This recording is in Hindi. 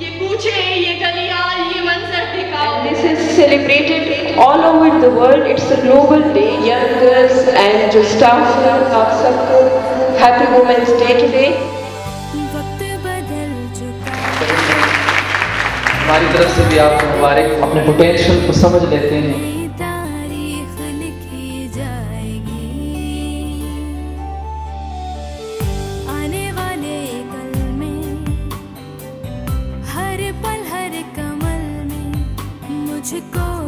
ये पूछे ये गलियाँ ये मंजर दिखाओ। This is celebrated all over the world it's a global day young girls and जो स्टाफ है आप सबको हैप्पी वुमेंस डे टुडे हमारी तरफ़ से भी आप मुबारक अपने पोटेंशियल को समझ लेते हैं। to go.